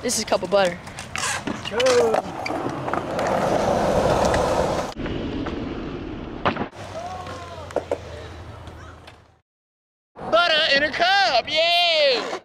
This is a cup of butter. Butter in a cup, yeah!